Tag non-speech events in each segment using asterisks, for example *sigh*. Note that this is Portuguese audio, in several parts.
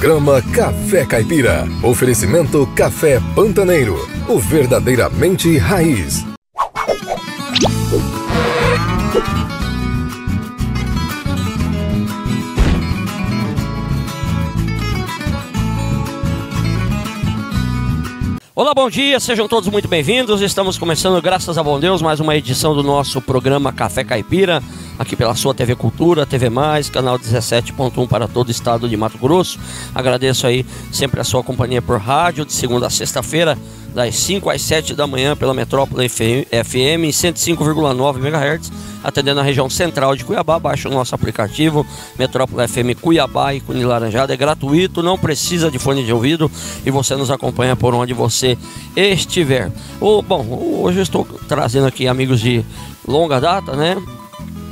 Programa Café Caipira. Oferecimento Café Pantaneiro. O verdadeiramente raiz. Olá, bom dia, sejam todos muito bem-vindos. Estamos começando, graças a bom Deus, mais uma edição do nosso programa Café Caipira, aqui pela sua TV Cultura, TV Mais, canal 17.1 para todo o estado de Mato Grosso. Agradeço aí sempre a sua companhia por rádio, de segunda a sexta-feira, das 5 às 7 da manhã pela Metrópole FM 105,9 MHz, atendendo a região central de Cuiabá. Baixe o nosso aplicativo Metrópole FM Cuiabá e Cunha Laranjada. É gratuito, não precisa de fone de ouvido e você nos acompanha por onde você estiver. Oh, bom, hoje eu estou trazendo aqui amigos de longa data, né?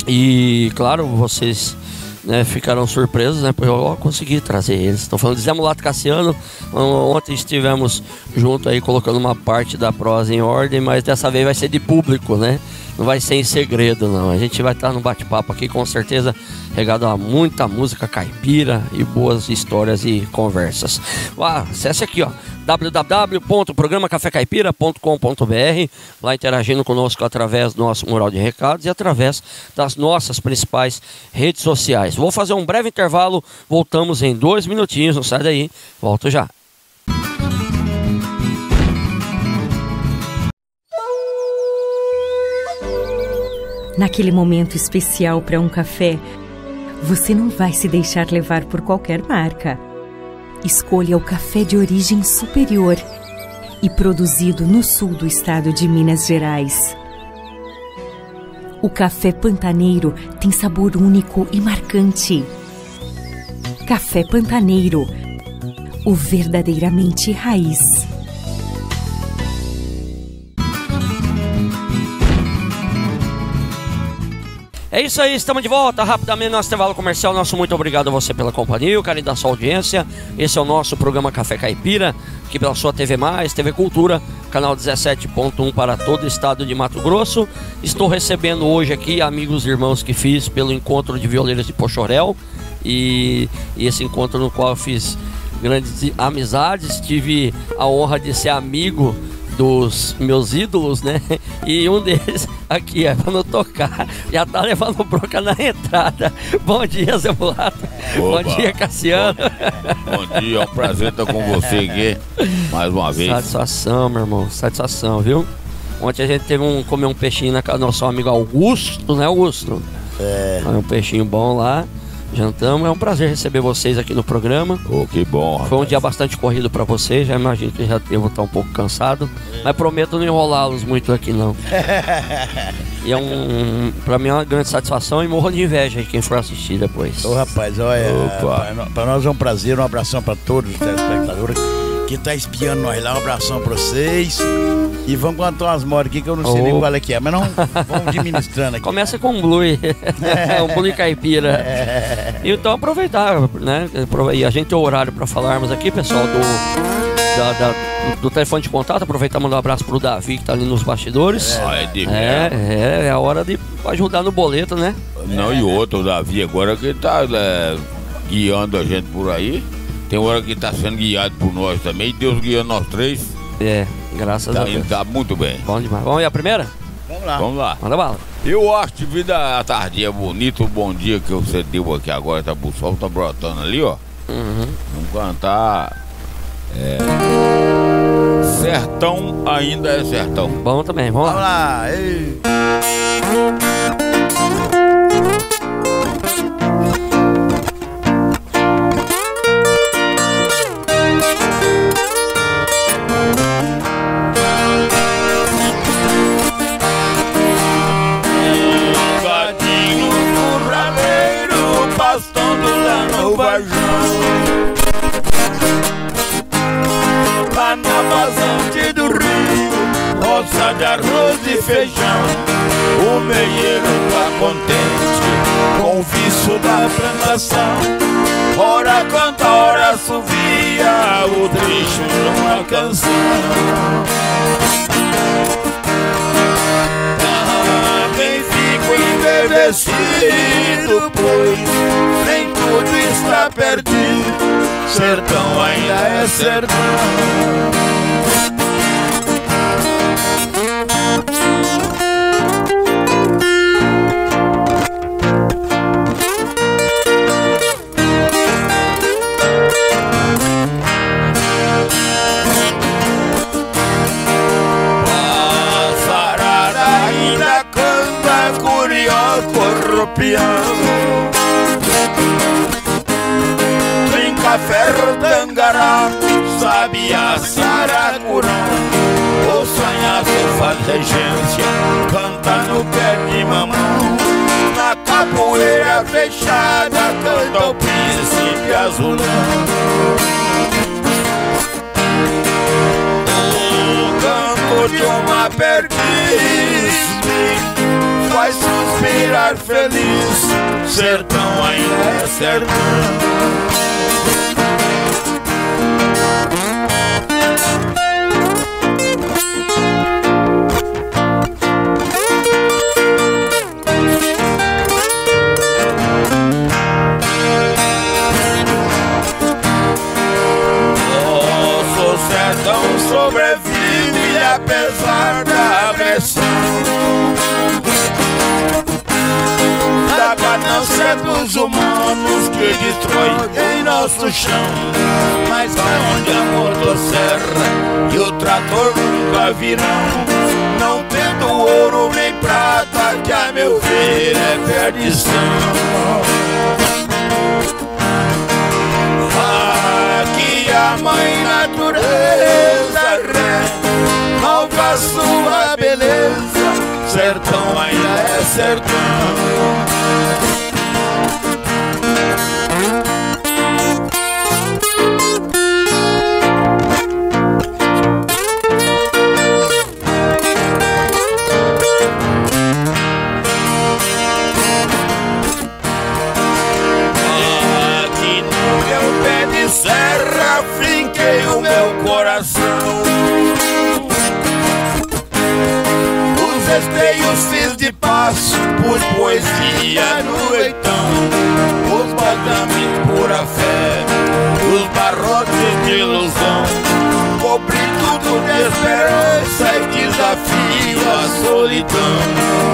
E claro, vocês né, ficaram surpresos, né? Porque eu consegui trazer eles. Estão falando de Zé Mulato Cassiano. Ontem estivemos junto aí colocando uma parte da prosa em ordem, mas dessa vez vai ser de público, né? Não vai ser em segredo, não. A gente vai estar no bate-papo aqui, com certeza, regado a muita música caipira e boas histórias e conversas. Ah, acesse aqui, ó www.programacafecaipira.com.br, lá interagindo conosco através do nosso mural de recados e através das nossas principais redes sociais. Vou fazer um breve intervalo, voltamos em dois minutinhos, não sai daí, volto já. Naquele momento especial para um café, você não vai se deixar levar por qualquer marca. Escolha o café de origem superior e produzido no sul do estado de Minas Gerais. O café pantaneiro tem sabor único e marcante. Café Pantaneiro, o verdadeiramente raiz. É isso aí, estamos de volta. Rapidamente, nosso intervalo comercial. Nosso muito obrigado a você pela companhia, o carinho da sua audiência. Esse é o nosso programa Café Caipira, aqui pela sua TV Mais, TV Cultura, canal 17.1 para todo o estado de Mato Grosso. Estou recebendo hoje aqui amigos e irmãos que fiz pelo encontro de violeiros de Pochorel. E, e esse encontro no qual eu fiz grandes amizades, tive a honra de ser amigo dos meus ídolos, né? E um deles *laughs* aqui, é pra não tocar, já tá levando bronca na entrada. Bom dia, Zé Mulato. Bom dia, Cassiano. Bom, bom, dia, é um prazer estar com você aqui mais uma vez. Satisfação, meu irmão, satisfação, viu? Ontem a gente teve um comer um peixinho na casa do nosso amigo Augusto, né, Augusto? É. Um peixinho bom lá. Jantamos, é um prazer receber vocês aqui no programa. Oh, que bom. Rapaz. Foi um dia bastante corrido para vocês, já imagino que já devo estar um pouco cansado, mas prometo não enrolá-los muito aqui não. *laughs* e é um, para mim é uma grande satisfação e morro de inveja de quem for assistir depois. Ô rapaz, olha, para nós é um prazer, um abração para todos os telespectadores que tá espiando nós lá, um abração para vocês. E vamos cantar umas modas aqui que eu não sei oh. nem qual é que é, mas não vamos administrando aqui. Começa com um blue, é. *laughs* um blue caipira. É. Então aproveitar, né? E a gente tem o horário para falarmos aqui, pessoal, do, da, da, do telefone de contato. Aproveitar e mandar um abraço pro Davi que tá ali nos bastidores. É, é, é, é a hora de ajudar no boleto, né? Não, e outro, o Davi agora que tá é, guiando a gente por aí. Tem hora que tá sendo guiado por nós também. Deus guia nós três. É, graças tá a Deus. Tá muito bem. Bom demais. Vamos ir a primeira? Vamos lá. Vamos lá. Manda bala. Eu acho que vida a tardia bonito, o bom dia que você deu aqui agora, tá, o sol tá brotando ali, ó. Uhum. Vamos cantar. É. Sertão ainda é sertão. Bom também, vamos, vamos lá. lá. Ei. de arroz e feijão. O meieiro tá contente com o vício da plantação. Ora canta, ora subia o trecho numa canção. Também fico embevecido, pois nem tudo está perdido sertão ainda é sertão. Piano Trinca ferro tangará Sabia saracurá O sonhado falegência Canta no pé de mamão. Na capoeira fechada Canta o príncipe azulão. O canto de uma perdiz faz suspirar feliz. Sertão ainda é sertão. sobrevive apesar da agressão ganância dos humanos que destrói em nosso chão. Mas vai onde a motosserra e o trator nunca virão. Não tendo ouro nem prata, que a meu ver é perdição. Aqui a mãe natureza renova sua beleza. Sertão ainda é sertão. Por poesia no leitão, os baldamentos por a fé, os barrotes de ilusão, cobri tudo de esperança e desafio a solidão.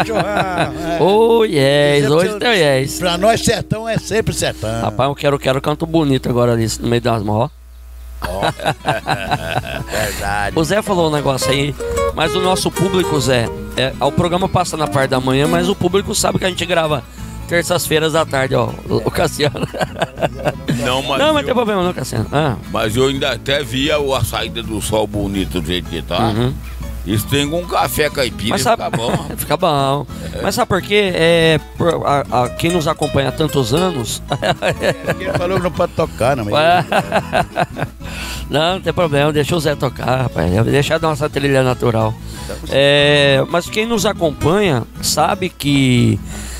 *laughs* cachorrão. Oh, yes, hoje tem yes. Pra nós, sertão é sempre sertão. Rapaz, eu quero, quero canto bonito agora ali no meio das mãos, ó. *laughs* Verdade. O Zé falou um negócio aí, mas o nosso público, Zé, é, o programa passa na parte da manhã, mas o público sabe que a gente grava terças-feiras da tarde, ó, o Cassiano. *laughs* Não, mas, não, mas eu, tem problema não, Cassiano. Ah. Mas eu ainda até via a saída do sol bonito do jeito que tá. Uhum. Isso tem um café caipira, Mas sabe... fica bom. *laughs* fica bom. É. Mas sabe por quê? É, por, a, a, quem nos acompanha há tantos anos. *laughs* Ele falou que não pode tocar, não. Mas... *laughs* não, não tem problema, deixa o Zé tocar, rapaz. Deixa a nossa trilha natural. É, mas quem nos acompanha sabe que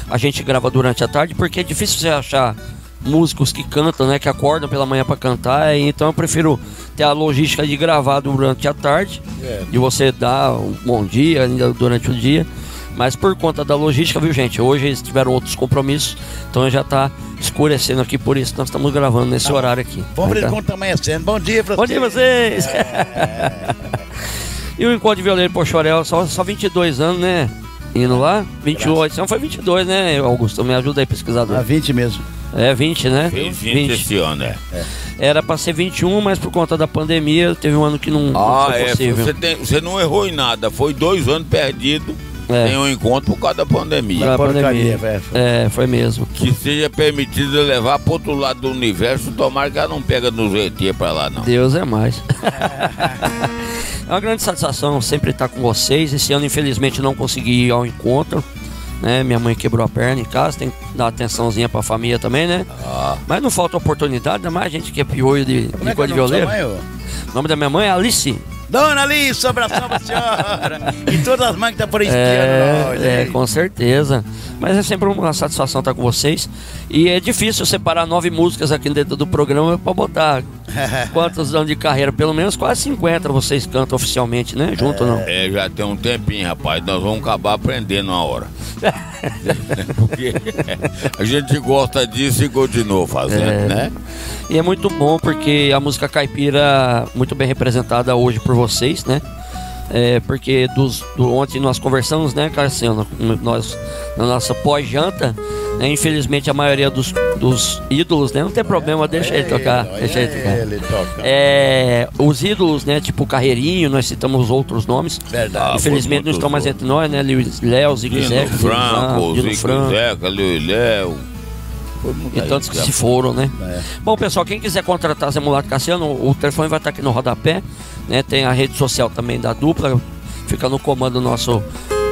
a gente grava durante a tarde porque é difícil você achar músicos que cantam, né, que acordam pela manhã para cantar, então eu prefiro ter a logística de gravar durante a tarde, é. de você dar um bom dia ainda durante o dia. Mas por conta da logística, viu gente? Hoje eles tiveram outros compromissos, então já está escurecendo aqui, por isso nós estamos gravando nesse tá horário aqui. Como tá amanhecendo. Bom dia pra Bom dia vocês! É. *laughs* e o encontro de violeiro Pochorel, só, só 22 anos, né? Indo lá? 28, não foi 22, né, Augusto? Me ajuda aí, pesquisador. Ah, 20 mesmo. É, 20, né? 20, 20. esse ano, é. é. Era pra ser 21, mas por conta da pandemia, teve um ano que não, ah, não foi é, possível. Você, tem, você não errou em nada, foi dois anos perdidos. É. Tem um encontro por causa da pandemia. Da pandemia. É, foi mesmo. Que seja permitido levar pro outro lado do universo, tomara que ela não pega nos ET pra lá, não. Deus é mais. *laughs* é uma grande satisfação sempre estar com vocês. Esse ano, infelizmente, não consegui ir ao encontro né? Minha mãe quebrou a perna em casa, tem que dar atençãozinha pra família também, né? Ah. Mas não falta oportunidade, ainda mais gente que é piolho de, de é, é de violeiro. O nome da minha mãe é Alice. Dona Alice, abração pra senhora. *laughs* e todas as mães que estão tá por aí é, é, com certeza. Mas é sempre uma satisfação estar com vocês. E é difícil separar nove músicas aqui dentro do programa para botar *laughs* quantos anos de carreira? Pelo menos quase 50 vocês cantam oficialmente, né? Junto é, não? É, já tem um tempinho, rapaz. Nós vamos acabar aprendendo uma hora. *laughs* porque a gente gosta disso e continua fazendo, é, né? E é muito bom porque a música caipira muito bem representada hoje por vocês, né? É, porque dos, do, ontem nós conversamos, né, Carciano? Nós, na nossa pós-janta, né, infelizmente a maioria dos, dos ídolos, né? Não tem problema, deixa ele tocar. Deixa ele tocar. É, os ídolos, né? Tipo Carreirinho, nós citamos outros nomes. Verdade. Infelizmente não estão mais entre nós, né? Léo, Zig Zeca, Franco, Zig Zeca, Léo. E tantos que se foram, né? É. Bom, pessoal, quem quiser contratar Zé Mulato Cassiano, o telefone vai estar aqui no rodapé. Né? Tem a rede social também da dupla. Fica no comando do nosso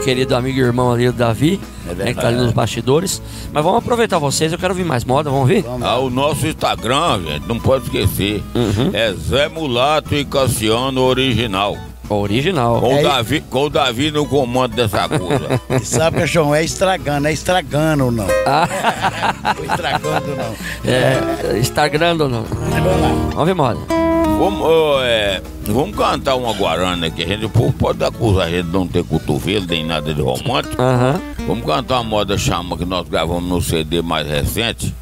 querido amigo e irmão ali, o Davi, é né, que tá ali nos bastidores. Mas vamos aproveitar vocês, eu quero ouvir mais moda, vamos ver? Ah, o nosso Instagram, gente, não pode esquecer. Uhum. É Zé Mulato e Cassiano Original. Original. Com, é... o Davi, com o Davi no comando dessa coisa. *laughs* Sabe, João, é estragando, é estragando não. Ah. estragando não. É, estragando não. Vamos lá. Vamos ver, moda. Vamos, é, vamos cantar uma guarana que a gente, o povo pode acusar a gente de não ter cotovelo, nem nada de romântico. Uhum. Vamos cantar uma moda chama que nós gravamos no CD mais recente.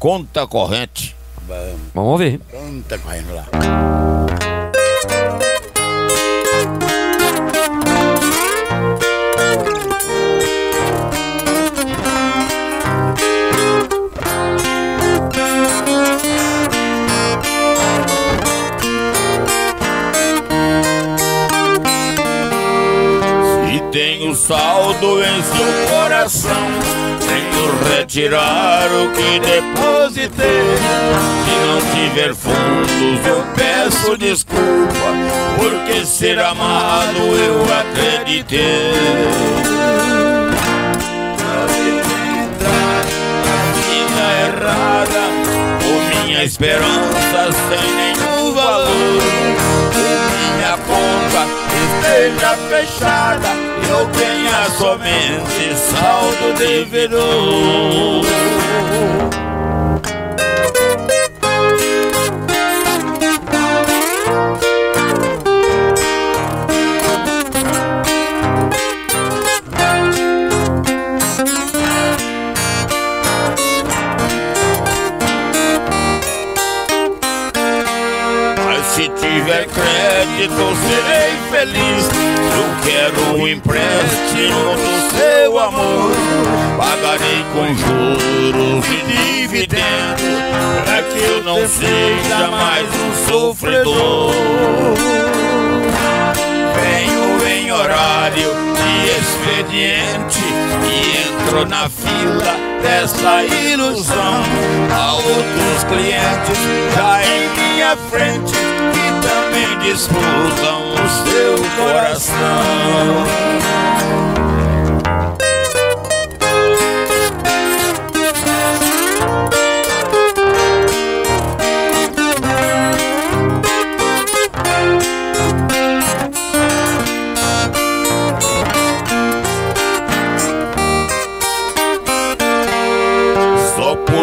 Conta Corrente. Vamos, vamos ver. Conta Corrente lá. Saldo em seu coração. Tenho retirar o que depositei. Se não tiver fundos, eu peço desculpa, porque ser amado eu acreditei. errada, ou minha esperança sem nenhum minha conta esteja fechada, eu tenha somente saldo devedor. Crédito, serei feliz. Eu quero um empréstimo do seu amor. Pagarei com juros e dividendos, para que eu não seja mais um sofredor. Venho em horário de expediente e entro na fila dessa ilusão. Há outros clientes já em minha frente também disputam o seu coração.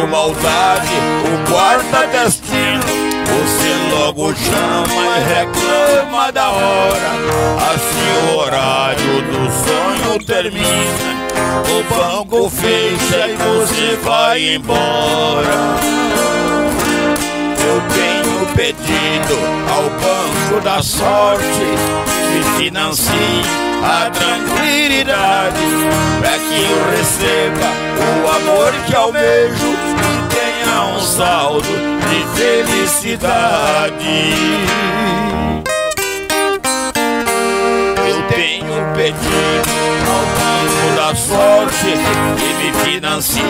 Maldade o quarta destino você logo chama e reclama da hora. Assim o horário do sonho termina. O banco fecha e você vai embora. Eu tenho pedido ao banco da sorte que financie a tranquilidade para que eu receba o amor que almejo um saldo de felicidade. Eu tenho pedido ao banco da sorte que me financie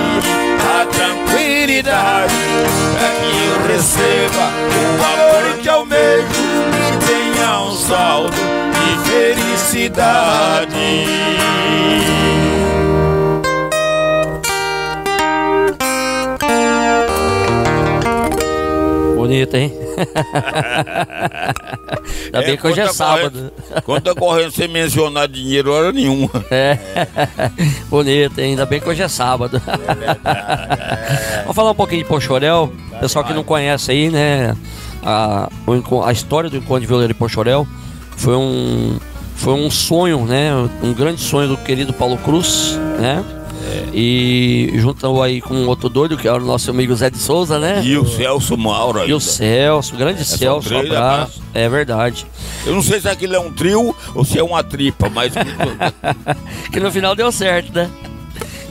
a tranquilidade para que eu receba o amor que almejo e tenha um saldo de felicidade. Bonito. bonito, hein? *laughs* Ainda bem que hoje é sábado. Conta correndo sem mencionar dinheiro hora nenhuma. *laughs* É. bonito, hein? Ainda bem que hoje é sábado. É Vamos falar um pouquinho de Pochorel. Pessoal que não conhece aí, né? A, a história do encontro de violeiro de Pochorel foi um, foi um sonho, né? Um grande sonho do querido Paulo Cruz, né? E juntou aí com outro doido, que é o nosso amigo Zé de Souza, né? E o Celso Mauro E o Celso, grande é Celso, um abraço. É verdade. Eu não sei se aquilo é um trio ou se é uma tripa, mas. *laughs* que no final deu certo, né?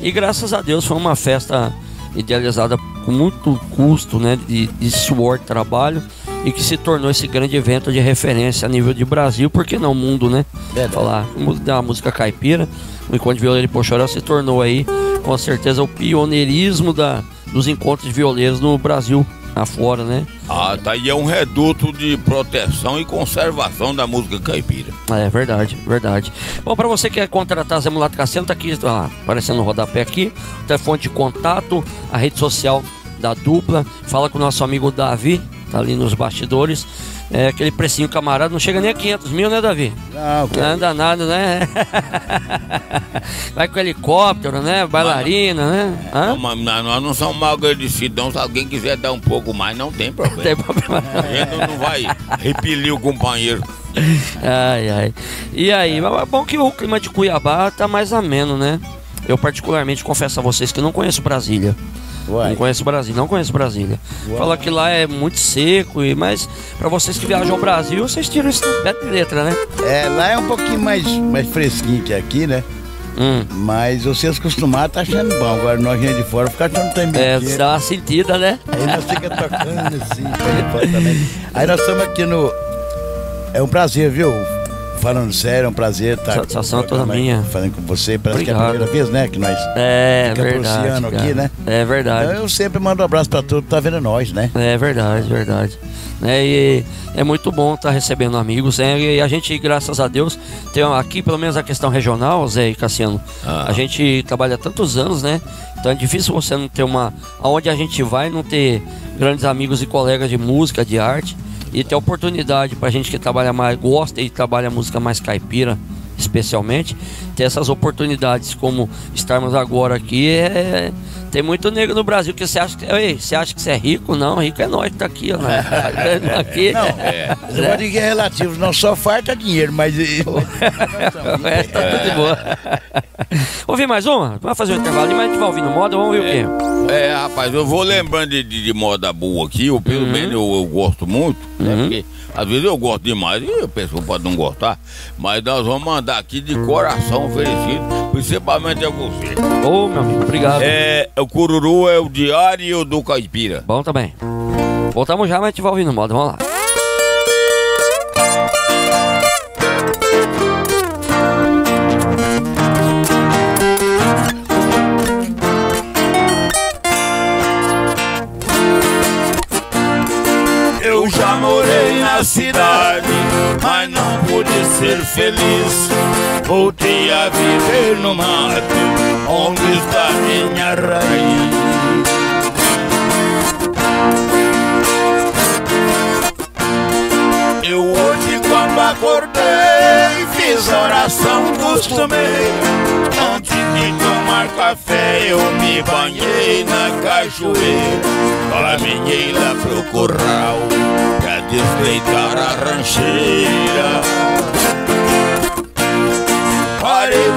E graças a Deus foi uma festa idealizada com muito custo, né? De, de suor, trabalho e que se tornou esse grande evento de referência a nível de Brasil, porque não mundo, né? É, Falar da música caipira o encontro de violeiro de Pochorel se tornou aí, com certeza, o pioneirismo da, dos encontros de violeiros no Brasil afora, né? Ah, tá aí é um reduto de proteção e conservação da música caipira. É verdade, verdade. Bom, para você que quer contratar Zé Mulato Cassiano, tá aqui, tá aparecendo no rodapé aqui, o telefone de contato, a rede social da dupla, fala com o nosso amigo Davi, tá ali nos bastidores. É aquele precinho camarada, não chega nem a 500 mil, né, Davi? Não, não anda nada, né? *laughs* Vai com helicóptero, né? Bailarina, né? Hã? Não, nós não somos mal agradecidos, se alguém quiser dar um pouco mais, não tem problema. tem problema. A gente não vai repelir o companheiro. Ai, ai. E aí, é bom que o clima de Cuiabá tá mais ameno, né? Eu particularmente confesso a vocês que não conheço Brasília. Uai. Não conheço Brasília, não conheço Brasília. Uai. Fala que lá é muito seco, e mas para vocês que viajam ao Brasil, vocês tiram isso pé de letra, né? É, lá é um pouquinho mais, mais fresquinho que aqui, né? Hum. Mas vocês acostumados tá achando bom. Agora nós gente de fora fica achando também. É, dá uma sentida, né? Aí nós fica tocando assim, também. Aí nós estamos aqui no. É um prazer, viu? Falando sério, é um prazer estar Satisfação toda minha. Falando com você. Parece Obrigado. que é a primeira vez, né? Que nós é, verdade, aqui, né? É verdade. Então, eu sempre mando um abraço para todo que tá vendo nós, né? É verdade, verdade. É, e é muito bom estar tá recebendo amigos. Né? E a gente, graças a Deus, tem aqui pelo menos a questão regional, Zé e Cassiano. Ah. A gente trabalha tantos anos, né? Então é difícil você não ter uma. Aonde a gente vai, não ter grandes amigos e colegas de música, de arte e ter oportunidade para gente que trabalha mais, gosta e trabalha música mais caipira, especialmente, ter essas oportunidades como estarmos agora aqui é tem muito negro no Brasil que você acha que, ei, você acha que você é rico? Não, rico é nós que tá aqui, ó. Né? *laughs* aqui, não, é. Né? é relativo, não só falta dinheiro, mas. o resto *laughs* tá tudo de boa. Ouvir mais uma? Vamos fazer um intervalo, mas a gente vai ouvindo moda, vamos ver é, o quê? É, rapaz, eu vou lembrando de, de, de moda boa aqui, eu, pelo uhum. menos eu, eu, gosto muito, né? uhum. Porque às vezes eu gosto demais e a pessoa pode não gostar, mas nós vamos mandar aqui de coração oferecido, principalmente a você. Ô, oh, meu amigo, obrigado. É, o Cururu é o diário do Caipira. Bom também. Voltamos já, mas a gente vai ouvindo moda, vamos lá. na cidade, mas não pude ser feliz. Voltei a viver no mato, onde está minha raiz. Eu hoje quando acordei, fiz oração costumeira. Antes de tomar café, eu me banhei na cachoeira. Caminhei lá pro curral desdeitar a rancheira.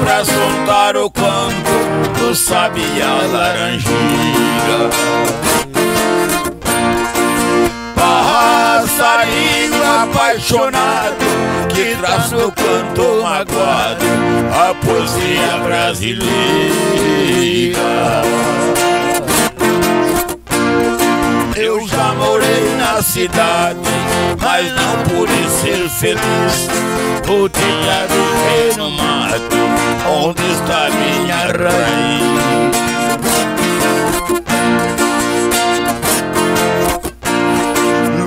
Pra soltar o canto do sabiá laranjeira. Passarinho apaixonado que traz no canto magoado a poesia brasileira. Eu já morei na cidade, mas não pude ser feliz. Voltei a viver no mato, onde está minha raiz.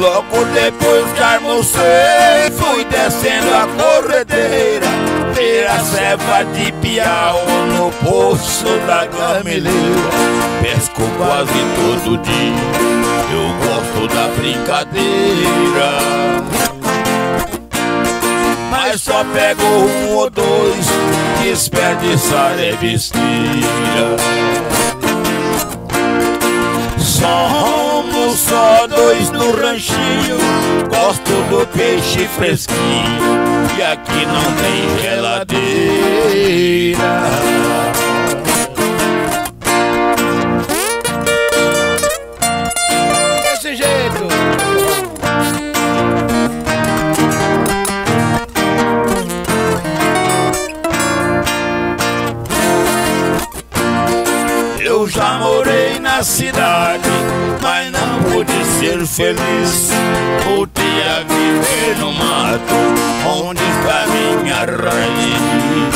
Logo depois que almocei Fui descendo a corredeira Ver a de piau no poço da gameleira. Pesco quase todo dia Eu gosto da brincadeira. Mas só pego um ou dois Desperdiçar é besteira Somos só dois no ranchinho. Gosto do peixe fresquinho. E aqui não tem geladeira. Desse jeito. Eu já morei na cidade, mas não ser feliz. Voltei a viver no mato, onde está minha raiz.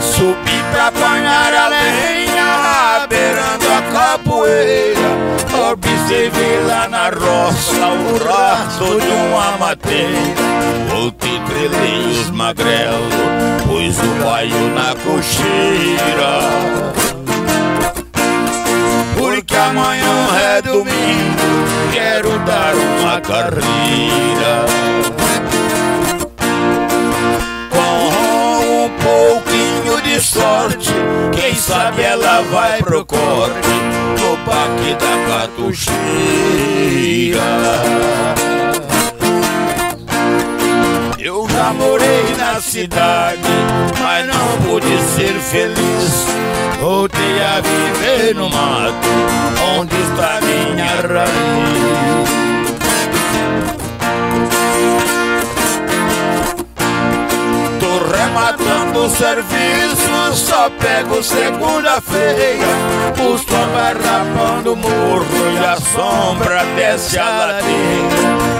Subi pra apanhar a lenha, beirando a capoeira. Observei lá na roça o rastro de uma mateira. Voltei, trelei os magrelos, pus o baio na cocheira. Porque amanhã é domingo, quero dar uma carreira. Com um pouquinho de sorte, quem sabe ela vai pro corte no baque da catucheira. Eu já morei na cidade, mas não pude ser feliz. Voltei a viver no mato, onde está minha raiz. Tô rematando o serviço, só pego segunda-feira. O sol vai rapando o morro e a sombra desce a ladeira.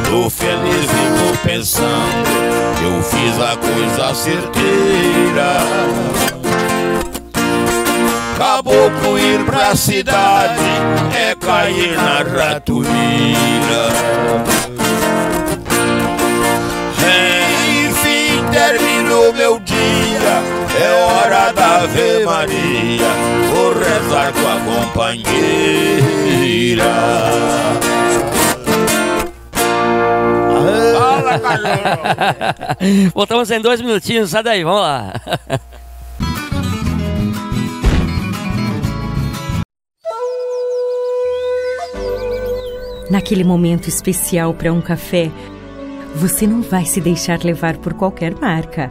Tô feliz e vou pensando, eu fiz a coisa certeira. Caboclo ir pra cidade é cair na ratoeira. É hora da Ave Maria. Vou rezar com a companheira. Fala! *laughs* Voltamos em dois minutinhos, sai daí, vamos lá. Naquele momento especial para um café, você não vai se deixar levar por qualquer marca.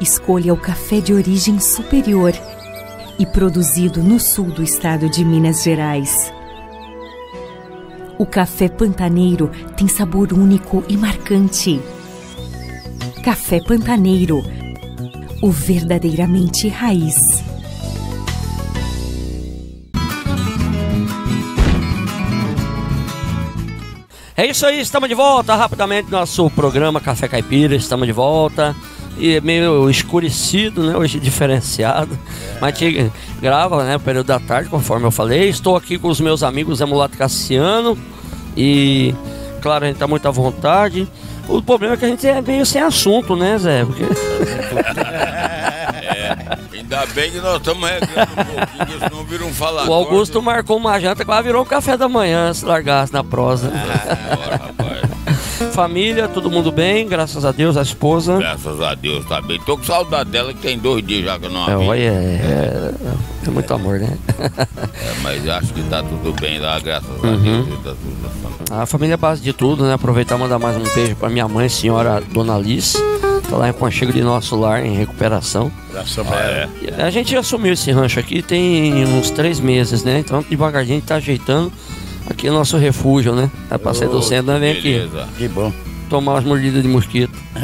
Escolha o café de origem superior e produzido no sul do estado de Minas Gerais. O café pantaneiro tem sabor único e marcante. Café Pantaneiro, o verdadeiramente raiz. É isso aí, estamos de volta rapidamente nosso programa Café Caipira, estamos de volta. E é meio escurecido, né? Hoje diferenciado. Mas a gente grava, né? Período da tarde, conforme eu falei. Estou aqui com os meus amigos Zé Mulato Cassiano. E, claro, a gente tá muito à vontade. O problema é que a gente é meio sem assunto, né, Zé? Porque... Ainda bem que nós estamos regando um pouquinho, senão vira um falatório. o Augusto marcou uma janta, quase virou um café da manhã, se largasse na prosa. Ah, rapaz. Família, todo mundo bem, graças a Deus, a esposa. Graças a Deus, tá bem. Tô com saudade dela, que tem dois dias já que eu não a É, vi. olha, é, é, é muito amor, né? É, mas acho que tá tudo bem lá, graças a Uhum. Deus. e Tá tudo A família é base de tudo, né? Aproveitar e mandar mais um beijo pra minha mãe, senhora Dona Alice. Tá lá em Conchego de Nosso Lar, em recuperação. Abração ah, pra é. ela. E A gente assumiu esse rancho aqui tem uns três meses, né? Então devagarzinho a gente tá ajeitando aqui o nosso refúgio, né? Tá pra ser do centro, nós vem aqui. Que bom. Tomar umas mordidas de mosquito. *laughs*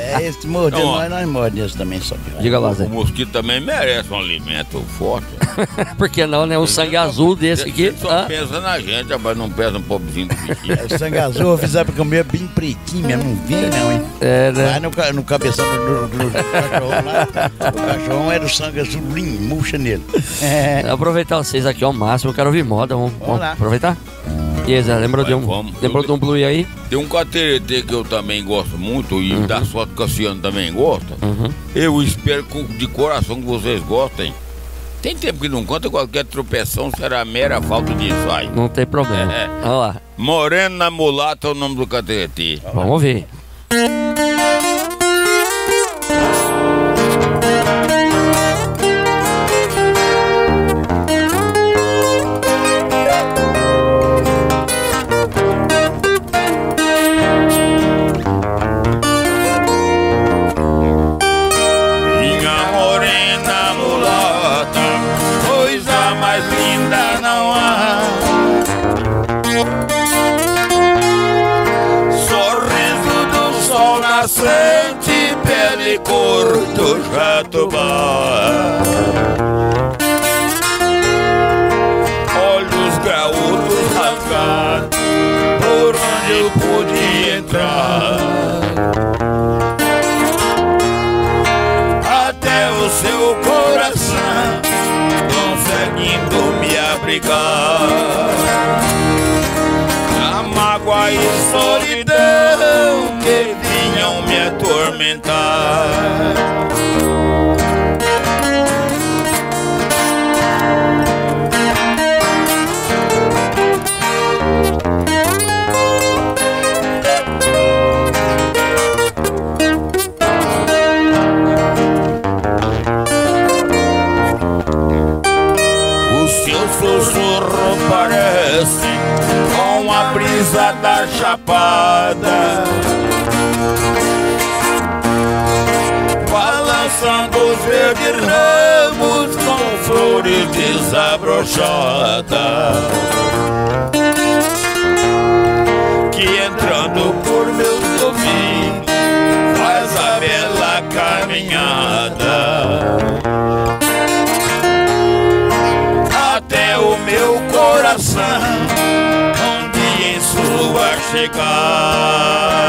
é, esse mordeu Não, ó. nós, nós mordemos também, só que Diga lá, Zé. O mosquito também merece um alimento forte. *laughs* Por que não, né? Um sangue azul desse aqui. Só ah, pensa na gente, rapaz, não pensa no pobrezinho do bichinho. *laughs* É, o sangue azul eu fizer pra comer bem pretinho, mas não vem não, hein? É, né? Vai no, no cabeção do, do- do cachorro lá, o cachorro era o sangue azul, blim, murcha nele. É, Aproveitar vocês aqui ao máximo, eu quero ouvir moda. Vamos, vamos lá. aproveitar? E aí, Zé, lembrou, de um, vamos. lembrou de um Blue aí? Tem um cateretê que eu também gosto muito e Uhum. da sua Cassiano também gosta. Eu espero de coração que vocês gostem. Tem tempo que não conta, qualquer tropeção será mera falta de ensaio. Não tem problema. É. Olha lá, Morena Mulata é o nome do cateretê. vamos ouvir. Sol nascente, pele cor do jatobá. Olhos graúdos rasgados, por onde eu pude entrar. até o seu coração conseguindo me abrigar. A mágoa e solidão seu sussurro parece com a brisa da chapada. Balançando os verdes ramos com flores desabrochadas. Que entrando por meus ouvidos faz a bela caminhada. até o meu coração, onde em sua chegada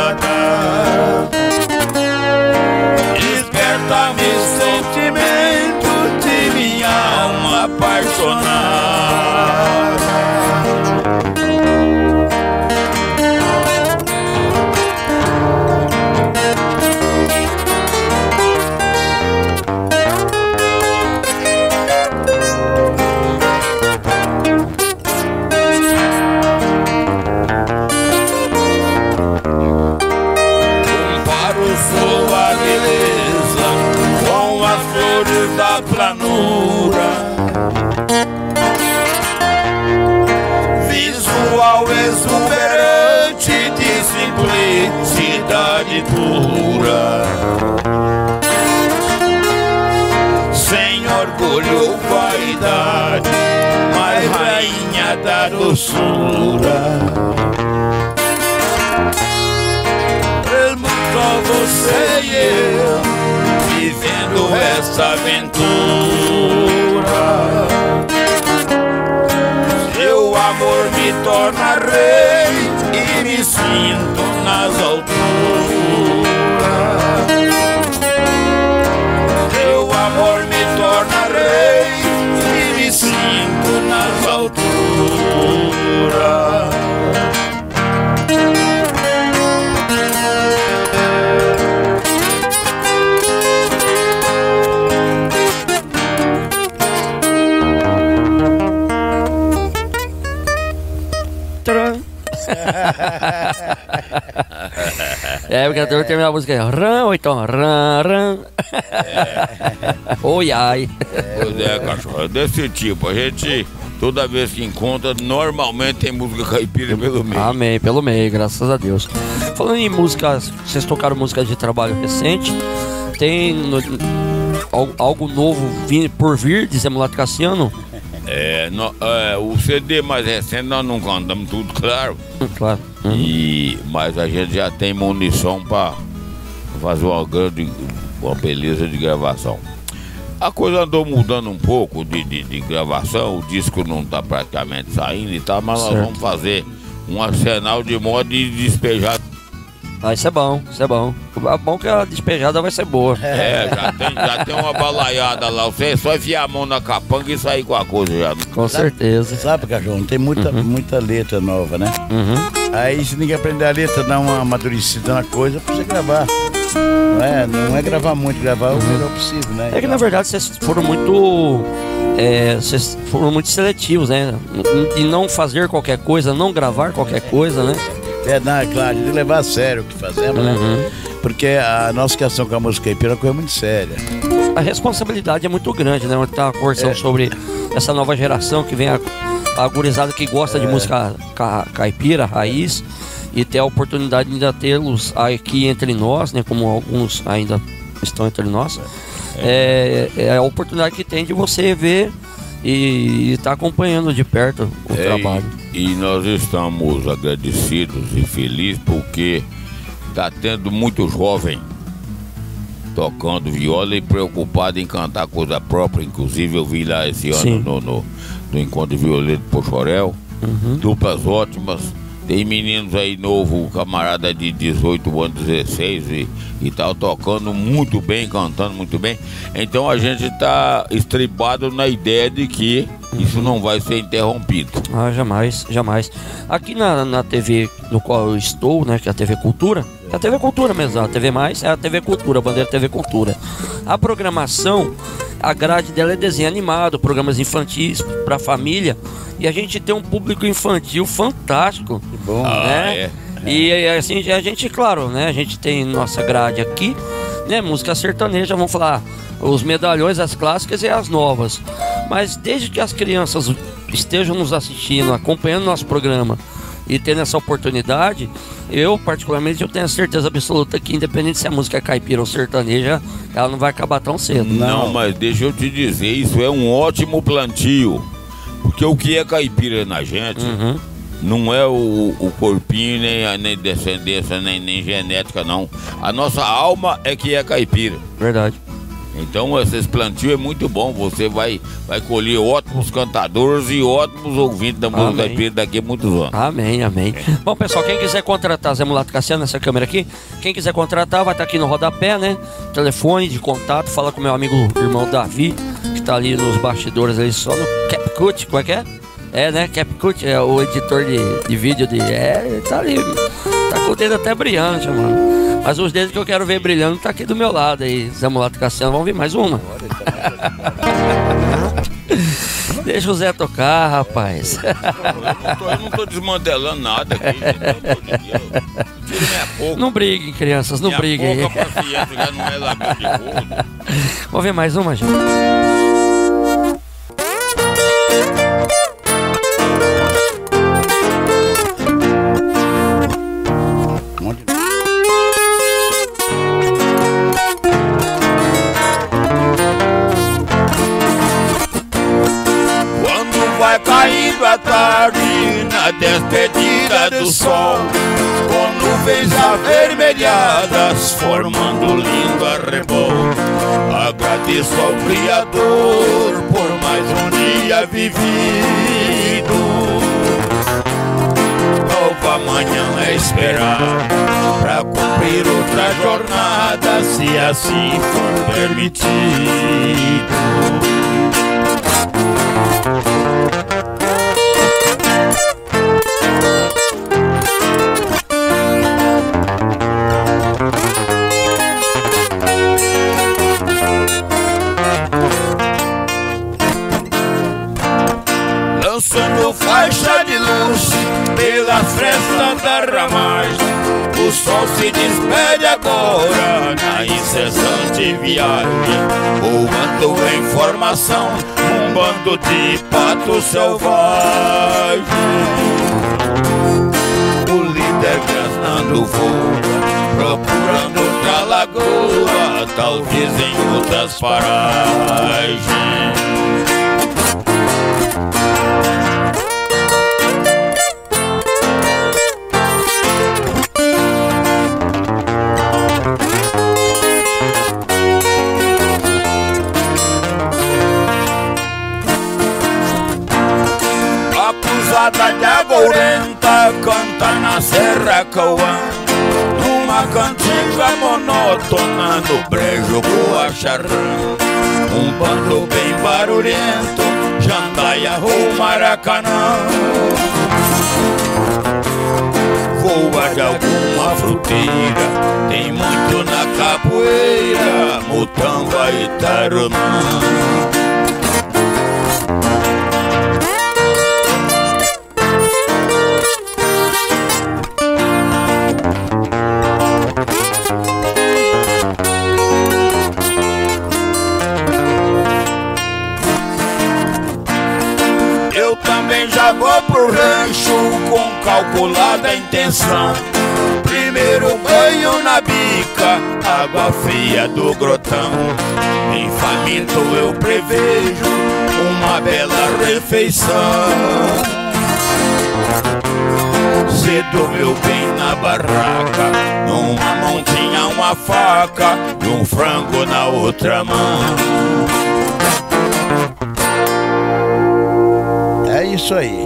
música aí, ram, ou então ram, ram. *laughs* Oi, ai. Pois é, cachorro, é desse tipo. A gente, toda vez que encontra, normalmente tem música caipira pelo meio. Amém, pelo meio, graças a Deus. Falando em músicas, vocês tocaram música de trabalho recente, tem no- al- algo novo vi- por vir de Zé Mulato Cassiano? É, nó- é, o CD mais recente nós não cantamos tudo, claro. Claro. Uhum. E, mas a gente já tem munição para fazer uma grande, uma beleza de gravação. A coisa andou mudando um pouco de, de, de gravação, o disco não está praticamente saindo e tal, mas certo. nós vamos fazer um arsenal de modo de despejar ah, isso é bom, isso é bom. É bom que a despejada vai ser boa. É, já tem, já tem uma balaiada lá. Você é só enfiar a mão na capanga e sair com a coisa já. Com sabe, certeza. Sabe, cachorro, tem muita, uhum. muita letra nova, né? Uhum. Aí se ninguém aprender a letra, dá uma amadurecida na coisa pra você gravar. Não é, não é gravar muito, gravar uhum. o melhor possível, né? É que na verdade vocês foram muito. É, vocês foram muito seletivos, né? De não fazer qualquer coisa, não gravar qualquer coisa, né? É, não, é claro, de levar a sério o que fazemos, né? uhum. né? Porque a nossa questão com a música caipira é uma coisa muito séria. A responsabilidade é muito grande, né? Onde tá conversando é. sobre essa nova geração que vem a, a gurizada que gosta é. de música ca, caipira, raiz, e ter a oportunidade de ainda tê-los aqui entre nós, né? Como alguns ainda estão entre nós. É, é, é a oportunidade que tem de você ver e está acompanhando de perto o é, trabalho. E, e, nós estamos agradecidos e felizes porque está tendo muito jovem tocando viola e preocupado em cantar coisa própria. Inclusive eu vi lá esse ano no, no, no, Encontro Violeiro de Pochorel, uhum. duplas ótimas tem meninos aí novo, camarada de 18 anos, 16 e, e tal, tocando muito bem, cantando muito bem. Então a gente está estribado na ideia de que isso não vai ser interrompido. Ah, jamais, jamais. Aqui na, na TV no qual eu estou, né, que é a TV Cultura, é a TV Cultura mesmo, a TV Mais é a TV Cultura, a bandeira TV Cultura. A programação, a grade dela é desenho animado, programas infantis para família. E a gente tem um público infantil fantástico. Que bom. Né? Ah, é. E assim, a gente, claro, né? A gente tem nossa grade aqui, né? Música sertaneja, vamos falar os medalhões, as clássicas e as novas. Mas desde que as crianças estejam nos assistindo, acompanhando nosso programa e tendo essa oportunidade, eu particularmente eu tenho a certeza absoluta que independente se a música é caipira ou sertaneja, ela não vai acabar tão cedo. Não, não mas deixa eu te dizer, isso é um ótimo plantio. Porque o que é caipira na gente uhum. não é o, o corpinho, nem a nem descendência, nem, nem genética, não. A nossa alma é que é caipira. Verdade. Então esse plantio é muito bom. Você vai, vai colher ótimos cantadores e ótimos ouvintes da música caipira daqui a muitos anos. Amém, amém. É. Bom, pessoal, quem quiser contratar Zé Mulato Cassiano nessa câmera aqui, quem quiser contratar vai estar aqui no rodapé, né? Telefone de contato, fala com meu amigo irmão Davi tá ali nos bastidores ali só no CapCut, como é que é? É, né? CapCut é o editor de, de vídeo de. É, tá ali. Tá com o dedo até brilhante, mano. Mas os dedos que eu quero ver brilhando tá aqui do meu lado aí. Zé Mulato Cassiano, vamos ver mais uma. *laughs* Deixa o Zé tocar, rapaz. Eu não tô, desmantelando nada aqui. Não, não briguem, crianças, não briguem. É Vamos ver mais uma, gente. Do sol Com nuvens avermelhadas formando lindo arrebol. Agradeço ao Criador por mais um dia vivido. Nova manhã é esperar Pra cumprir outra jornada Se assim for permitido se despede agora na incessante viagem. Voando em formação, um bando de patos selvagens. O líder grasnando voo, procurando outra lagoa, talvez em outras paragens. Cauã Numa cantiga monótona no brejo Guaxarã Um bando bem barulhento Jandaia ou Maracanã. Voa de alguma fruteira Tem muito na capoeira Mutamba e Tarumã rancho com calculada intenção. Primeiro banho na bica, água fria do grotão. Em faminto eu prevejo uma bela refeição. Cedo meu bem na barraca, numa mão tinha uma faca e um frango na outra mão. isso aí.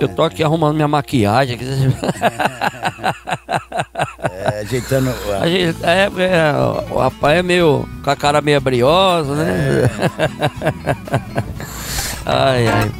Eu tô aqui arrumando minha maquiagem. *laughs* é, ajeitando. A... É, é, o rapaz é meio. com a cara meio briosa, né? É. ai, ai.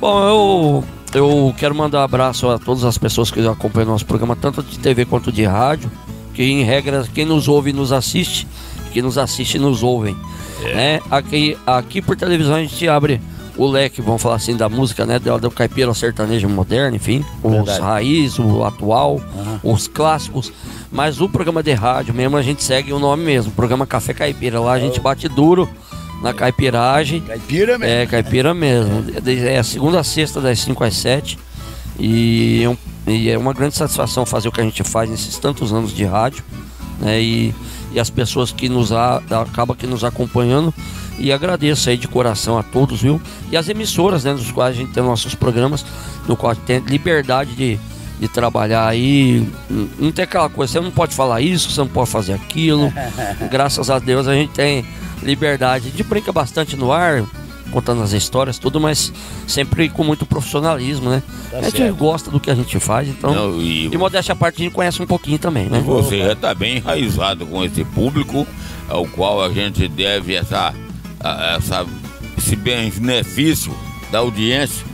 Bom, eu. Eu quero mandar um abraço a todas as pessoas que acompanham nosso programa, tanto de TV quanto de rádio, que em regra, quem nos ouve nos assiste, que nos assiste nos ouvem. É. Né? Aqui, aqui por televisão a gente abre o leque, vamos falar assim, da música, né? Do, do caipira sertanejo moderno, enfim. Verdade. Os raiz, o atual, uhum. os clássicos. Mas o programa de rádio mesmo, a gente segue o nome mesmo. Programa Café Caipira. Lá a gente bate duro na caipiragem. Caipira mesmo. É, caipira mesmo. É a segunda a sexta, das 5 às 7. E, é e é uma grande satisfação fazer o que a gente faz nesses tantos anos de rádio. Né? E, e as pessoas que nos a, acabam que nos acompanhando e agradeço aí de coração a todos, viu? E as emissoras, né, dos quais a gente tem nossos programas, no qual tem liberdade de, de trabalhar aí. Não tem aquela coisa, você não pode falar isso, você não pode fazer aquilo. *laughs* Graças a Deus a gente tem liberdade. De brinca bastante no ar, contando as histórias, tudo, mas sempre com muito profissionalismo, né? Tá a gente certo. gosta do que a gente faz, então. Não, e, e modéstia à parte, a gente conhece um pouquinho também, né? Você já está bem enraizado com esse público ao qual a gente deve essa essa, esse benefício da audiência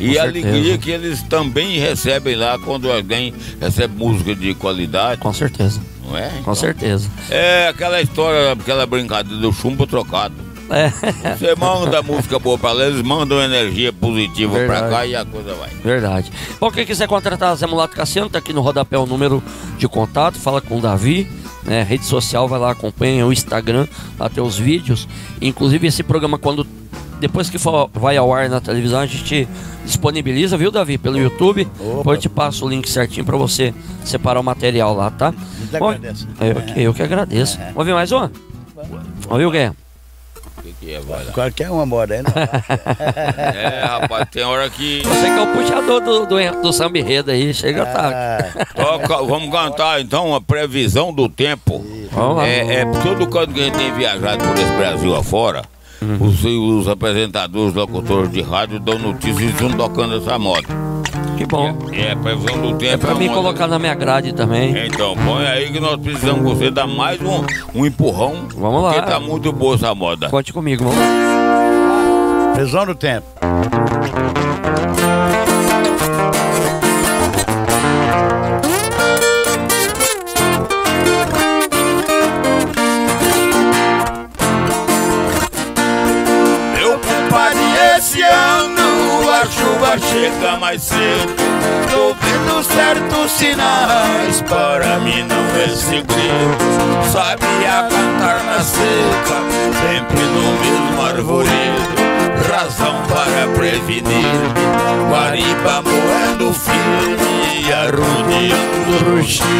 e a alegria que eles também recebem lá quando alguém recebe música de qualidade. Com certeza. Não é? Com certeza. É aquela história, aquela brincadeira do chumbo trocado. É. Você manda música boa pra lá, eles mandam energia positiva Verdade. pra cá e a coisa vai. Verdade. Bom, quem quiser contratar Zé Mulato Cassiano, tá aqui no rodapé o número de contato, fala com o Davi né? Rede social, vai lá, acompanha o Instagram, lá tem os vídeos. Inclusive esse programa quando depois que for, vai ao ar na televisão, a gente disponibiliza, viu, Davi, pelo YouTube. Opa. Depois eu te passo o link certinho para você separar o material lá, tá? Bom, eu, eu, que agradeço. Vamos ver mais uma? Vamos ver o que que, que é, vai lá. Qualquer uma morena. *laughs* é, rapaz, tem hora que. Você que é o puxador do, do, do samba enredo aí, chega ah. tá. Toca, vamos cantar então a previsão do tempo. Vamos lá. É, é todo canto que a gente tem viajado por esse Brasil afora. Uhum. Os, os apresentadores, locutores de rádio dão notícias e estão tocando essa moda. Que bom. É, é previsão do tempo. É pra mim colocar na minha grade também. Então, põe aí que nós precisamos você dar mais um, um empurrão. Vamos lá. Porque tá muito boa essa moda. Conte comigo, vamos lá. Previsão do tempo. Mais cedo Tô vendo certos sinais Para mim não é segredo. Sabia cantar na seca Sempre no mesmo arvoredo. Razão para prevenir. Guariba moendo firme E arrodeando o rugido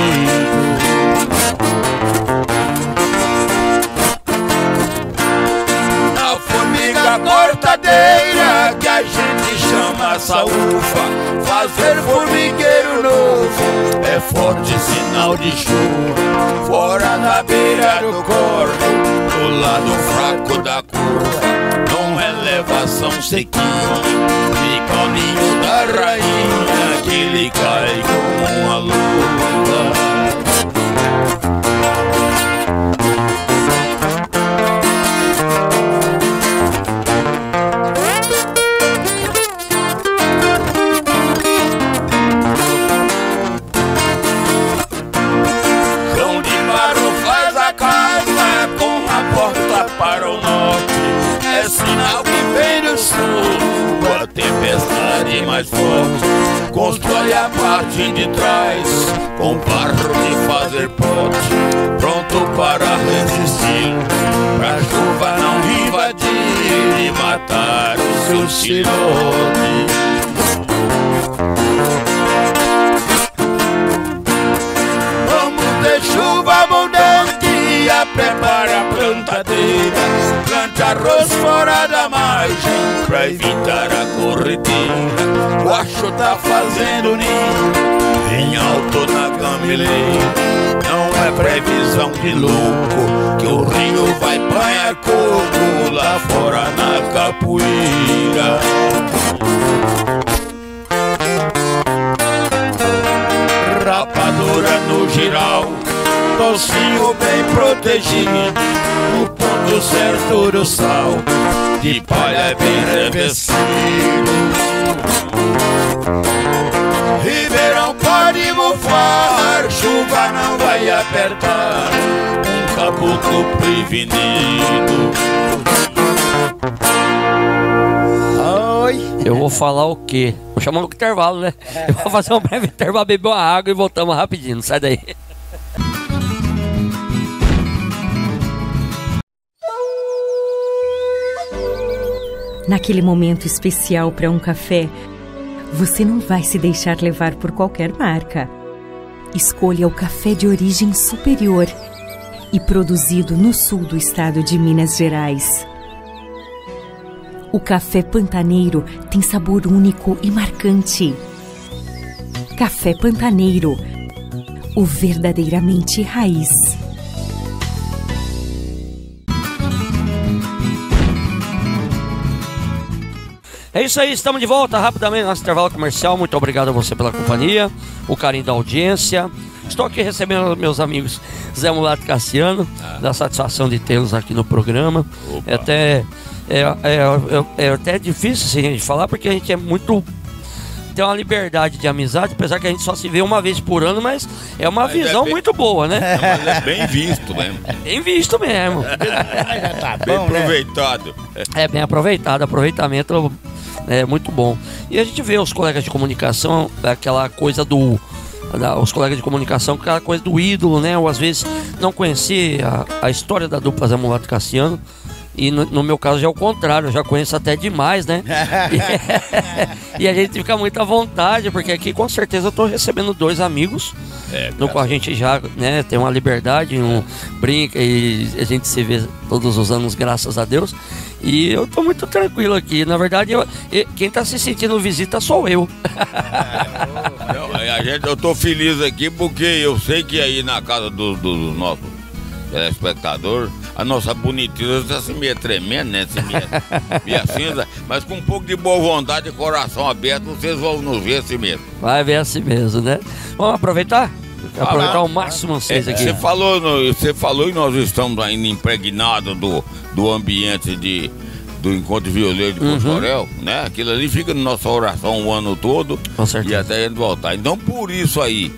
gente chama saúfa. Fazer formigueiro novo é forte sinal de chuva. Fora na beira do corpo, do lado fraco da curva. Com elevação sequinha, e caminho da rainha que lhe cai como uma luva. Mais forte. Constrói a parte de trás Com barro de fazer pote. Pronto para resistir. Pra chuva não invadir E matar o seu cirote prepara a plantadeira Plante arroz fora da margem pra evitar a corredeira O acho tá fazendo ninho em alto na gamileira Não é previsão de louco que o rio vai banhar coco lá fora na capoeira. Rapadura no giral tocinho bem protegido No ponto certo do sal De palha bem revestido Ribeirão pode bufar Chuva não vai apertar Um caboclo prevenido Eu vou falar o quê? Vou chamar o intervalo, né? Eu vou fazer um breve intervalo, beber uma água e voltamos rapidinho. Sai daí. *laughs* Naquele momento especial para um café, você não vai se deixar levar por qualquer marca. Escolha o café de origem superior e produzido no sul do estado de Minas Gerais. O café pantaneiro tem sabor único e marcante. Café pantaneiro, o verdadeiramente raiz. É isso aí, estamos de volta rapidamente no nosso intervalo comercial. Muito obrigado a você pela companhia, o carinho da audiência. Estou aqui recebendo meus amigos Zé Mulato e Cassiano, ah. da satisfação de tê-los aqui no programa. É até, é, é, é, é, até difícil assim, de falar porque a gente é muito tem uma liberdade de amizade, apesar que a gente só se vê uma vez por ano, mas é uma mas é visão é bem, muito boa, né? É, é bem visto mesmo. *laughs* bem visto mesmo. *laughs* tá bom, bem né? aproveitado. Né? É bem aproveitado, aproveitamento é muito bom. E a gente vê os colegas de comunicação, aquela coisa do. Da, os colegas de comunicação, aquela coisa do ídolo, né? Ou às vezes não conhecer a, a história da dupla Zé Mulato Cassiano. E no, no, meu caso já é o contrário, eu já conheço até demais, né? *laughs* e, a gente fica muito à vontade, porque aqui com certeza eu estou recebendo dois amigos, é, no qual a gente já né, tem uma liberdade, um brinca e a gente se vê todos os anos, graças a Deus. E eu estou muito tranquilo aqui. Na verdade, eu, quem está se sentindo visita sou eu. *laughs* é, eu, a gente, eu tô feliz aqui porque eu sei que aí na casa do, do, do nosso telespectador a nossa bonitinha está assim meio tremendo, né? Assim, meio, *laughs* meio cinza, mas com um pouco de boa vontade e coração aberto, vocês vão nos ver assim mesmo. Vai ver assim mesmo, né? Vamos aproveitar? Aproveitar ao máximo vocês é, aqui. Você falou, você falou e nós estamos ainda impregnados do, do ambiente de, do encontro violeiro de Portorel, uhum. né? Aquilo ali fica na nossa oração o ano todo Com certeza. e até a gente voltar. Então por isso aí,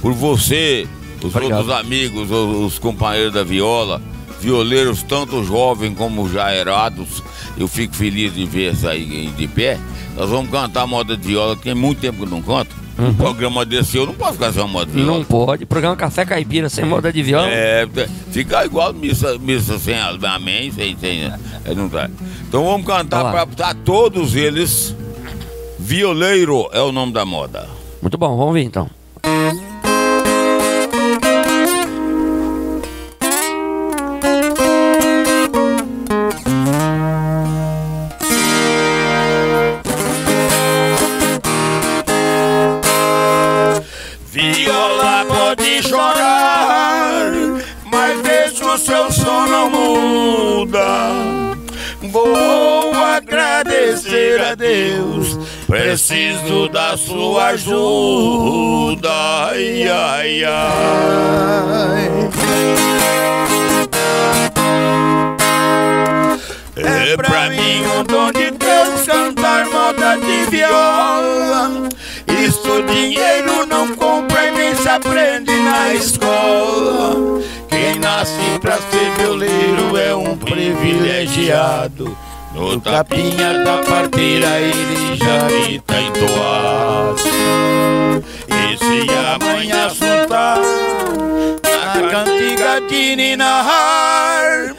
por você, os Obrigado. outros amigos, os, os companheiros da viola, violeiros, tanto jovens como já erados. Eu fico feliz de ver isso aí de pé. Nós vamos cantar moda de viola, que tem muito tempo que não canto. Uhum. Um programa desse eu não posso ficar sem moda de viola. Não pode. Programa Café Caipira sem moda de viola. É, fica igual missa, missa sem amém, sem. sem é, não tá. Então vamos cantar para todos eles. Violeiro é o nome da moda. Muito bom, vamos ver então. Deus, preciso da sua ajuda. Ai, ai, ai. É pra mim um dom de Deus cantar moda de viola. Isso dinheiro não compra e nem se aprende na escola. Nasce pra ser violeiro é um privilegiado. No tapinha da parteira ele já me tá entoado E se amanhã soltar Na cantiga de Ninahar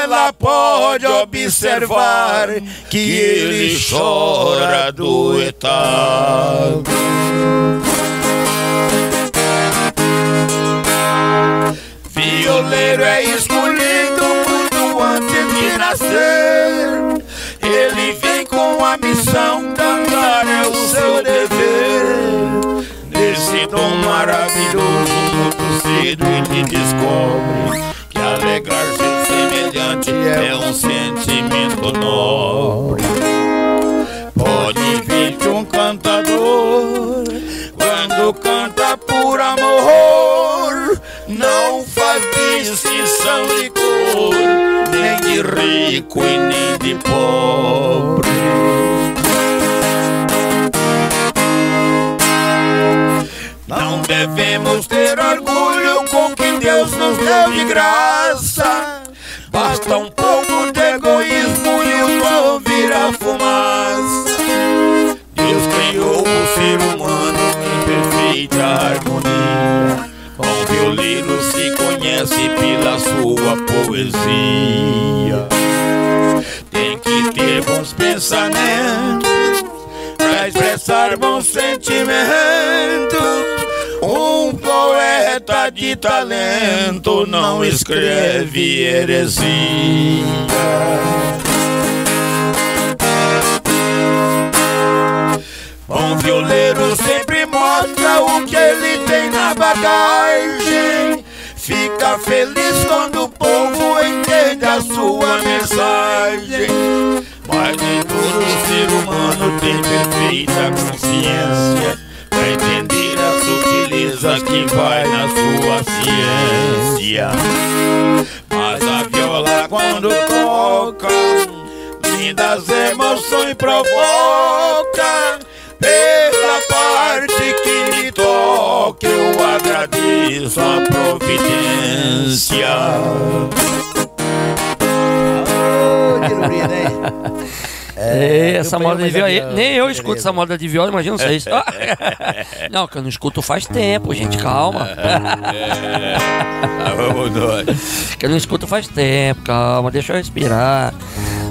ela pode observar que ele chora do etado. Violeiro é escolhido muito antes de nascer. Ele vem com a missão, cantar é o seu dever. Nesse dom maravilhoso, muito cedo ele descobre que alegrar seu semelhante é um sentimento nobre. Rico e nem de pobre. Não devemos ter orgulho com o que Deus nos deu de graça. Basta um pouco de egoísmo e o pão vira fumaça. Deus criou o ser humano em perfeita harmonia. O violino se conhece pela sua poesia. Expressar bons sentimentos. Um poeta de talento não escreve heresia. Um violeiro sempre mostra o que ele tem na bagagem. Fica feliz quando o povo entende a sua mensagem. Mas todo ser humano tem perfeita consciência pra entender a sutileza que vai na sua ciência. Mas a viola quando toca, lindas emoções provoca. Pela parte que me toca, eu agradeço a providência. *laughs* É, essa moda de viola. Nem eu escuto essa moda de viola, imagina vocês. não, *laughs* *laughs* que eu não escuto faz tempo, gente, calma. Vamos nós. Que eu não escuto faz tempo, calma, deixa eu respirar.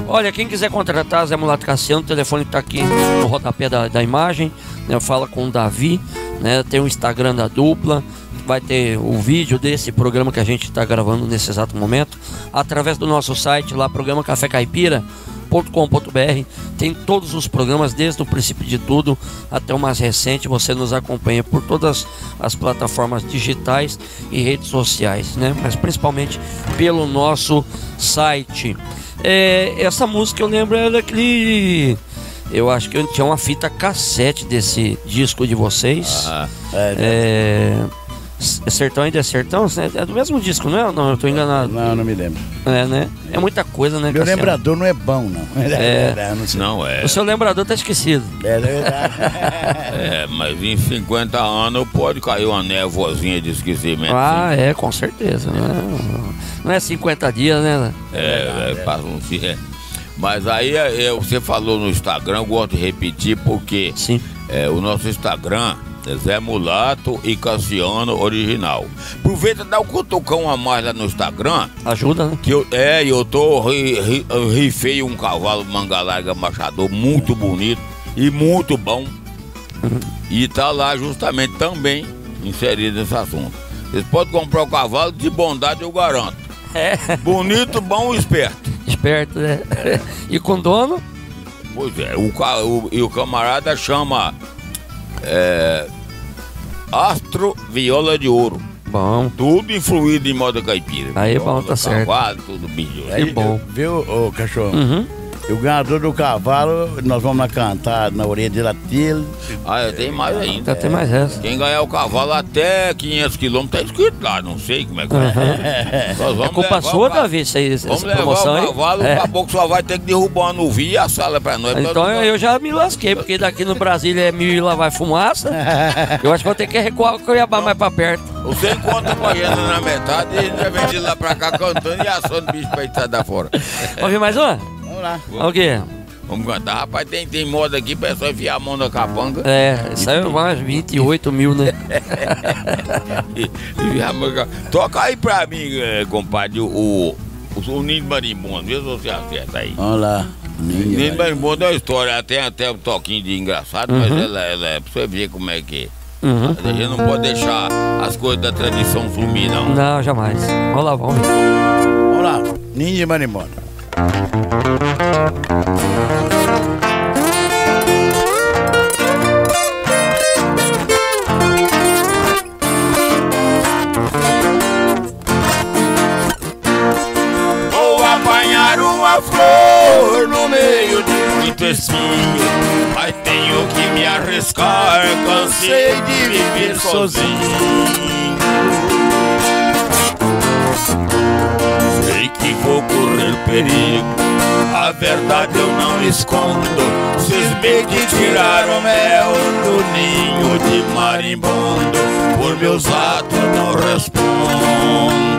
Olha, quem quiser contratar Zé Mulato Cassiano, o telefone tá aqui no rodapé da, da imagem. Né, fala com o Davi, né? Tem o Instagram da dupla. Vai ter o vídeo desse programa que a gente está gravando nesse exato momento. Através do nosso site lá, programa Café Caipira com.br tem todos os programas desde o princípio de tudo até o mais recente você nos acompanha por todas as plataformas digitais e redes sociais né mas principalmente pelo nosso site é, essa música eu lembro é daquele eu acho que eu tinha uma fita cassete desse disco de vocês Ah, é, Sertão ainda é Sertão? É do mesmo disco, não é? Não, eu tô enganado. Não, não me lembro. É, né? É muita coisa, né? Meu Cassiano? lembrador não é bom, não. *laughs* É. não sei. não é. O seu lembrador tá esquecido. É verdade. *laughs* É, mas em 50 anos pode cair uma névoazinha de esquecimento. Ah, é, com certeza. Né? Não é 50 dias, né? É, é, passa um é. Mas aí é, é, você falou no Instagram, eu gosto de repetir porque Sim. é, o nosso Instagram é Zé Mulato e Cassiano Original. Aproveita e dá um cutucão a mais lá no Instagram. Ajuda, né? Que eu, é, eu tô ri, ri, rifei um cavalo manga larga machador muito bonito e muito bom. E tá lá justamente também inserido nesse assunto. Vocês podem comprar o cavalo de bondade, eu garanto. É, Bonito, bom e esperto. esperto, né? *laughs* E com dono? Pois é, o, o- e o camarada chama é, Astro Viola de Ouro. Bom, Tudo influído em moda caipira. Aí, bom, tá certo. Cavalo, tudo bicho. Que bom. Viu, ô cachorro? Uhum. E o ganhador do cavalo, nós vamos lá cantar na orelha de latilho. Ah, tem mais ainda. Ainda tem mais essa. Quem ganhar o cavalo até 500 quilômetros tá escrito lá, não sei como é que é. Nós vamos É culpa levar sua, o Davi, isso aí, essa Vamos levar promoção o aí. cavalo, É. o caboclo só vai ter que derrubar uma nuvem e assar ela pra nós. Então eu já me lasquei, porque daqui no Brasília é mil e lá vai fumaça. Eu acho que vou ter que recuar o Cuiabá mais pra perto. Você encontra morrendo na metade e a já vem de lá pra cá cantando e assando bicho pra gente sair da fora. Vamos ver mais uma? Lá. O quê? Vamos cantar. Rapaz, tem, tem moda aqui, pessoal enfiar a mão na capanga. É, saiu mais 28 mil, né? *laughs* Toca aí pra mim, eh, compadre, o, o, o Ninho Marimbondo. Vê se você acerta aí. Vamos lá. Ninho Marimbondo é uma história, tem até um toquinho de engraçado, uhum. mas ela, ela é pra você ver como é que é. Uhum. A gente não pode deixar as coisas da tradição sumir, não. Não, jamais. Vamos lá, vamos ver. Vamos lá. Ninho Marimbondo. Vou apanhar uma flor no meio de muito espinho Mas tenho que me arriscar, cansei de viver sozinho que vou correr perigo. A verdade eu não escondo. Cismei de tirar o mel do ninho de marimbondo. Por meus atos não respondo.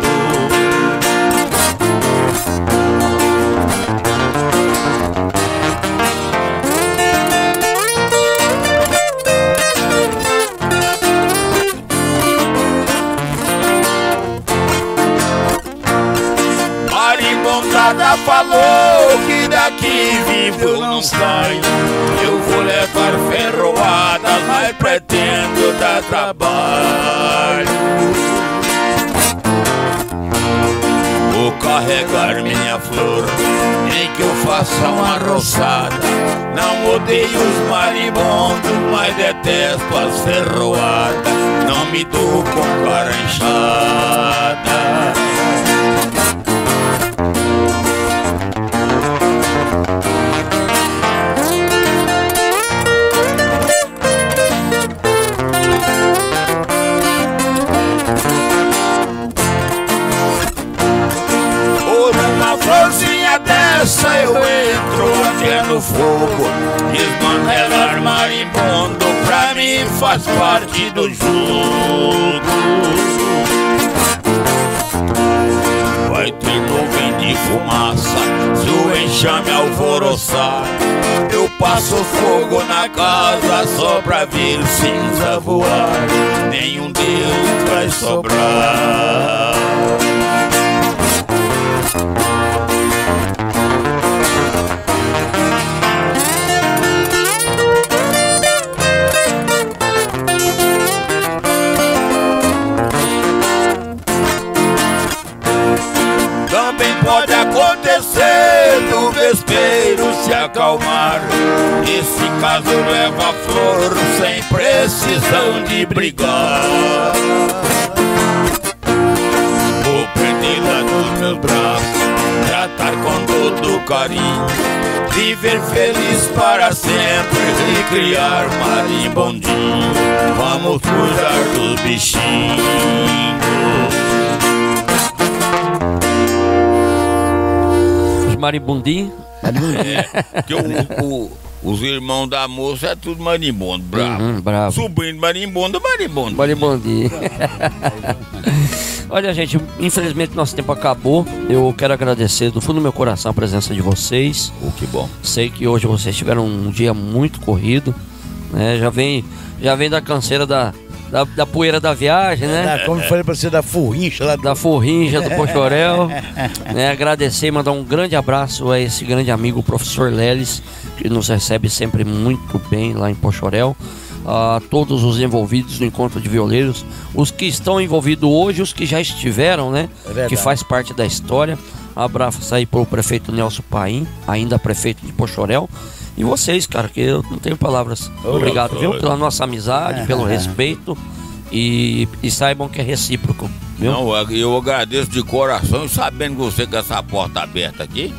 Trabalho. Vou carregar minha flor, nem que eu faça uma roçada. Não odeio os maribondos, mas detesto as ferroadas. Não me dou com cara inchada. Fogo. Desmantelar marimbondo pra mim faz parte do jogo. Vai ter nuvem de fumaça se o enxame alvoroçar. Eu passo fogo na casa só pra ver cinza voar. Nenhum deles vai sobrar desespero se acalmar. Esse caso leva flor sem precisão de brigar. Vou prendê-la nos meus braços, tratar com todo carinho. Viver feliz para sempre e criar marimbondinho. Vamos cuidar dos bichinhos. Maribundim. É, que o, o, os irmãos da moça é tudo marimbondo, bravo. Uhum, bravo. Sobrinho marimbondo, marimbondo. Marimbondim. *laughs* Olha, gente, infelizmente nosso tempo acabou. Eu quero agradecer do fundo do meu coração a presença de vocês. Oh, que bom. Sei que hoje vocês tiveram um dia muito corrido. Né? Já vem, já vem da canseira da, da, da poeira da viagem, né? como eu falei pra você, da furrincha lá do... Da furrincha do Pochorel. *laughs* né? Agradecer e mandar um grande abraço a esse grande amigo, o professor Leles, que nos recebe sempre muito bem lá em Pochorel. A todos os envolvidos no encontro de violeiros, os que estão envolvidos hoje, os que já estiveram, né? É que faz parte da história. Abraço aí para o prefeito Nelson Paim, ainda prefeito de Pochorel. E vocês, cara, que eu não tenho palavras. Obrigado, viu? Pela nossa amizade, pelo respeito. E, e saibam que é recíproco. Viu? Não, eu agradeço de coração, sabendo que você com essa porta aberta aqui.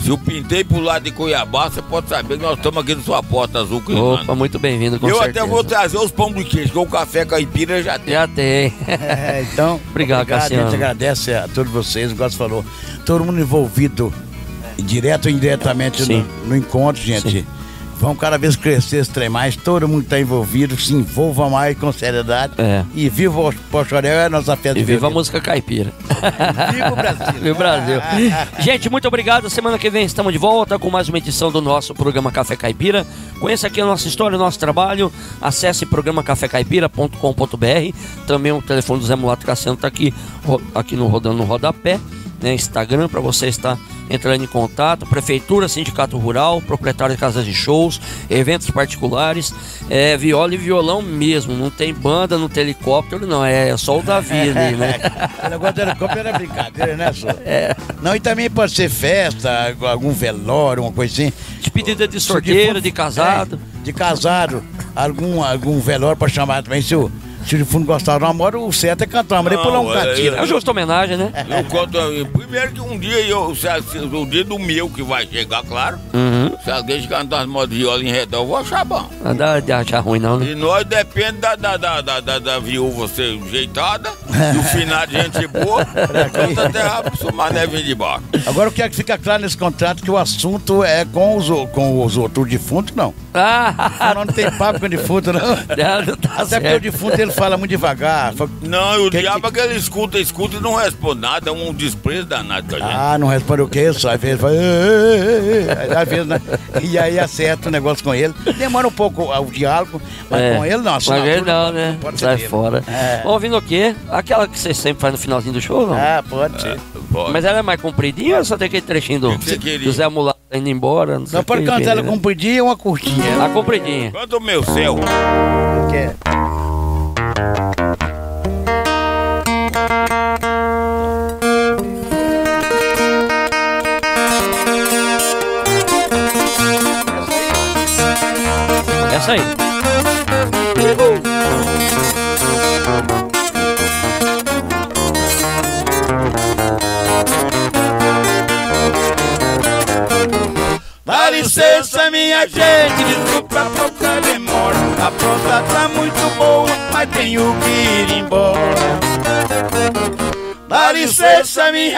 Se eu pintei pro lado de Cuiabá, você pode saber que nós estamos aqui na sua porta azul queimando. Opa, muito bem-vindo, com Eu certeza. até vou trazer os pão de queijo, que o café caipira já tem. Já tem. É, então, *laughs* obrigado, obrigado Cassiano. A gente agradece a todos vocês, o Gosto falou, todo mundo envolvido direto ou indiretamente no, no, encontro, gente. Sim. Vamos cada vez crescer esse trem mais, todo mundo está envolvido, se envolva mais com seriedade. É. E viva o Pochorel, é a nossa festa E viva a música caipira. Viva o Brasil. Viva o Brasil. Gente, muito obrigado. Semana que vem estamos de volta com mais uma edição do nosso programa Café Caipira. Conheça aqui a nossa história, o nosso trabalho. Acesse programacafecaipira.com.br. Também o telefone do Zé Mulato Cassiano está aqui, aqui no Rodando no Rodapé. Né, Instagram para você estar entrando em contato, Prefeitura, Sindicato Rural, proprietário de casas de shows, eventos particulares, é, viola e violão mesmo, não tem banda, não tem helicóptero, não, é só o Davi ali, né? *laughs* O negócio do helicóptero era brincadeira, né, senhor? É. Não, e também pode ser festa, algum velório, uma coisa assim. Despedida de sorteiro, for- de casado. é, de casado, algum, algum velório pra chamar também. Se o, se o fundo gostar do amor, o certo é cantar, mas depois Não, não um é- cantinho. É uma justa homenagem, né? Eu conto, primeiro que um dia, eu, o dia do meu que vai chegar, claro. Uhum. Se alguém cantar as modas de viola em redor, eu vou achar bom. Não dá de achar ruim, não, né? E nós depende da, da, da, da, da, da viúva ser ajeitada, do *laughs* final de gente boa, canta até a mané vir de baixo. Agora eu quero que fique claro nesse contrato que o assunto é com os, o- com os outros defuntos, não. Ah, *laughs* Não, não tem papo com o defunto, não. não, tá Até porque o certo. defunto ele fala muito devagar. Fala- Não, o Que- diabo é que ele escuta, escuta e não responde nada, é um desprezo danado com a gente. Ah, não responde o quê? Só às vezes fala. Às vezes, né? E aí acerta o negócio com ele. Demora um pouco o diálogo, mas É, com ele não. Com ele não, né? Pode ser Sai dele. fora. É. Ouvindo o quê? Aquela que você sempre faz no finalzinho do show, não? Ah, pode ser. Pode. Mas ela é mais compridinha ou só tem aquele trechinho do, que do Zé Mulato indo embora? Não, sei Não pode cantar ela né? compridinha e uma curtinha. A compridinha. Canta o meu céu. Que é.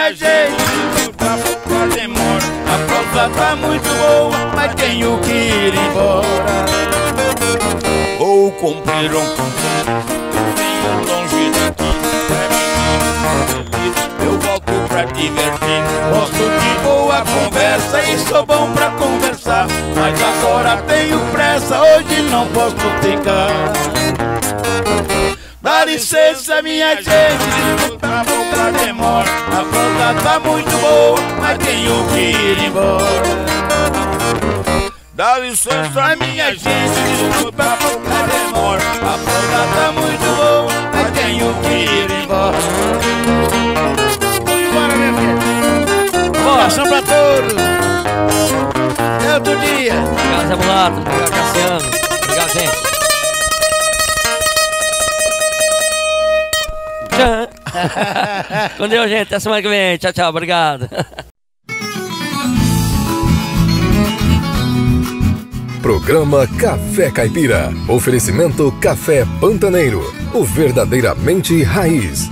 Minha gente, desculpa a pouca demora. A pronta tá muito boa, mas tenho que ir embora. Vou cumprir um venho longe daqui. pra divertir. Eu volto pra divertir. Gosto de boa conversa e sou bom pra conversar. Mas agora tenho pressa, hoje não posso ficar. Dá licença, minha gente, tá muito boa, mas tenho que ir embora. Dá licença, minha gente, desculpa a pouca demora. A planta tá muito boa, mas tenho que ir embora. Bora, minha filha. Bora. Abração pra todos. É outro dia. Zé Mulato. Cassiano. *laughs* Com Deus, gente. Até semana que vem. Tchau, tchau. Obrigado. Programa Café Caipira. Oferecimento Café Pantaneiro. O verdadeiramente raiz.